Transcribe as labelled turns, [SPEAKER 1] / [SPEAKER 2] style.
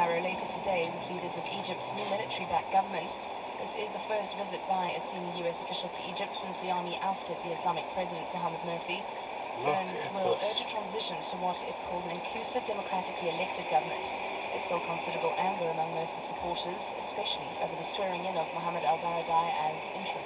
[SPEAKER 1] Cairo later today with leaders of Egypt's new military-backed government. This is the first visit by a senior U.S. official to Egypt since the army ousted the Islamic President Mohamed Morsi. Stern will urge a transition to what it calls an inclusive, democratically elected government. There's still considerable anger among Morsi's supporters, especially over the swearing-in of Mohamed al-Baradei as interim